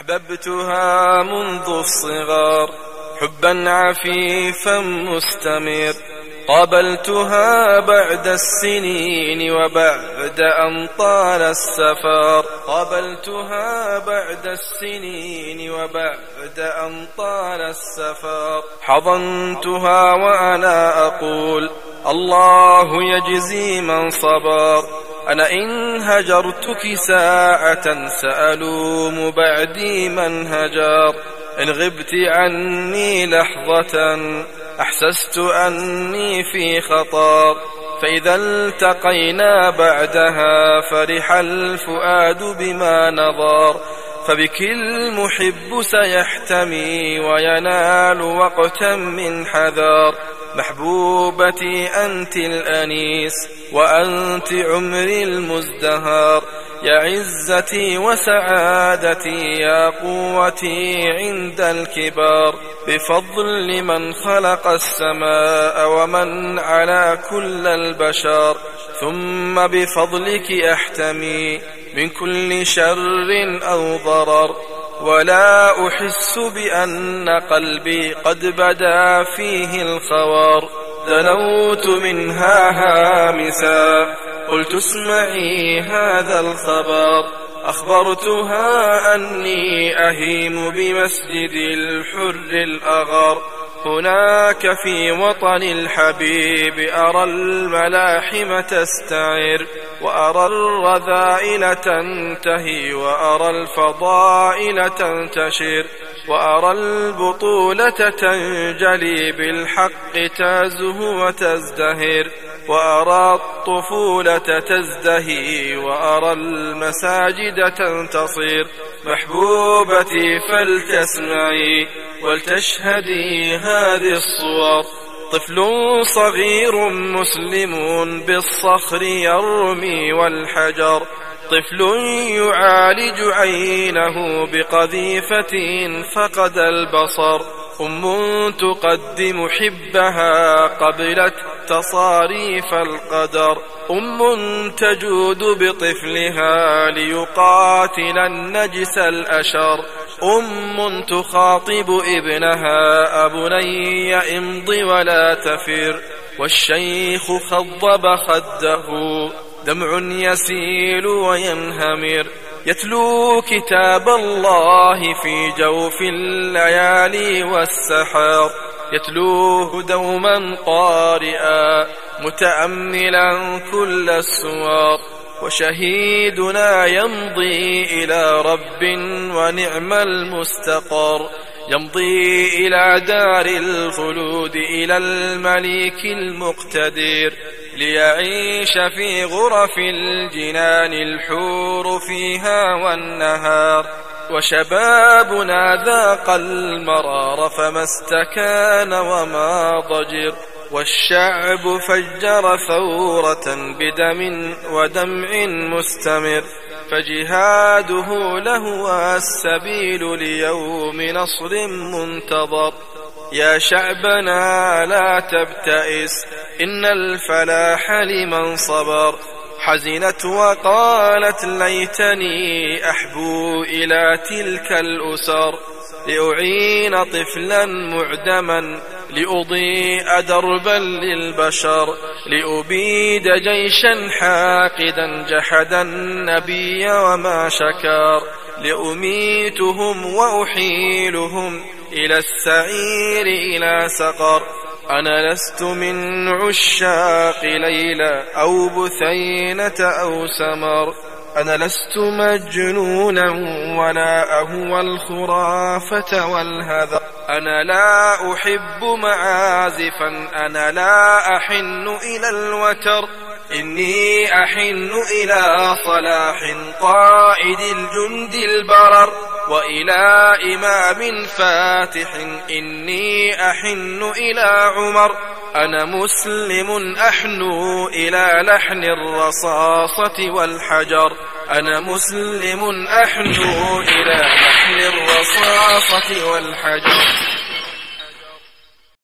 أحببتها منذ الصغار. حبا عفيفا مستمر. قابلتها بعد السنين وبعد أن طال السفر. قابلتها بعد السنين وبعد أن طال السفر. حضنتها وأنا أقول الله يجزي من صبر. أنا إن هجرتك ساعة سألوم بعدي من هجر. إن غبت عني لحظة أحسست أني في خطر. فإذا التقينا بعدها فرح الفؤاد بما نظر. فبك المحب سيحتمي وينال وقتا من حذر. محبوبتي أنت الأنيس وأنت عمري المزدهر. يا عزتي وسعادتي يا قوتي عند الكبار. بفضل من خلق السماء ومن على كل البشر. ثم بفضلك أحتمي من كل شر أو ضرر. ولا أحس بأن قلبي قد بدا فيه الخوار. دنوت منها هامسا. قلت اسمعي هذا الخبر. أخبرتها أني أهيم بمسجد الحر الأغر هناك في وطن الحبيب أرى الملاحم تستعر وأرى الرذائل تنتهي وأرى الفضائل تنتشر وأرى البطولة تنجلي بالحق تازه وتزدهر وأرى الطفولة تزدهي وأرى المساجد تنتصر محبوبتي فلتسمعي ولتشهدي هذه الصور. طفل صغير مسلم بالصخر يرمي والحجر. طفل يعالج عينه بقذيفة فقد البصر. أم تقدم حبها قبلت تصاريف القدر أم تجود بطفلها ليقاتل النجس الأشر أم تخاطب ابنها أبني امض ولا تفر والشيخ خضب خده دمع يسيل وينهمر يتلو كتاب الله في جوف الليالي والسحر يتلوه دوما قارئا متأملا كل السور وشهيدنا يمضي إلى رب ونعم المستقر. يمضي إلى دار الخلود إلى المليك المقتدر. ليعيش في غرف الجنان الحور فيها والنهار. وشبابنا ذاق المرار فما استكان وما ضجر والشعب فجر ثورة بدم ودمع مستمر فجهاده له السبيل ليوم نصر منتظر يا شعبنا لا تبتئس إن الفلاح لمن صبر حزنت وقالت ليتني أحبو إلى تلك الأسر لأعين طفلا معدما لأضيء دربا للبشر لأبيد جيشا حاقدا جحد النبي وما شكر لأميتهم وأحيلهم إلى السعير إلى سقر. أنا لست من عشاق ليلى أو بثينة أو سمر. أنا لست مجنونا ولا أهوى الخرافة والهذا. أنا لا أحب معازفا أنا لا أحن إلى الوتر. إني أحن إلى صلاح قائد الجند البرر. وإلى إمام فاتح إني أحن إلى عمر. أنا مسلم أحنو إلى لحن الرصاصة والحجر. أنا مسلم أحنو إلى لحن الرصاصة والحجر.